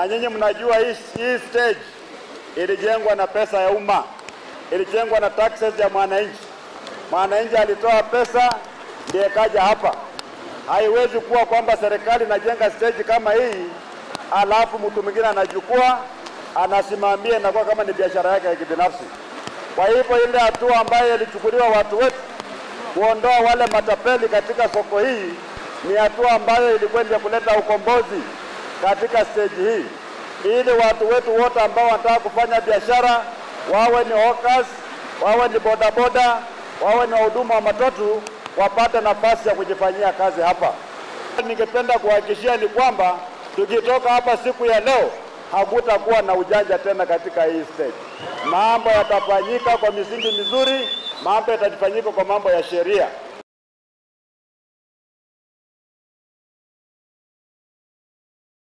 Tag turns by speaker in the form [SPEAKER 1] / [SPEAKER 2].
[SPEAKER 1] na nyinyi mnajua hii, hii stage ilijengwa na pesa ya umma, ilijengwa na taxes ya mwananchi. Mwananchi alitoa pesa ndiye kaja hapa. Haiwezi kuwa kwamba serikali inajenga stage kama hii alafu mtu mwingine anachukua anasimamia, inakuwa kama ni biashara yake ya kibinafsi. Kwa hivyo ile hatua ambayo ilichukuliwa watu wetu kuondoa wale matapeli katika soko hii ni hatua ambayo ilikwenda kuleta ukombozi katika stage hii, ili watu wetu wote ambao wanataka kufanya biashara, wawe ni hawkers, wawe ni bodaboda, wawe ni wahudumu wa matatu, wapate nafasi ya kujifanyia kazi hapa. Ningependa kuhakikishia ni kwamba tukitoka hapa siku ya leo hakutakuwa na ujanja tena katika hii state. Mambo yatafanyika kwa misingi mizuri, mambo yatafanyika kwa mambo ya sheria.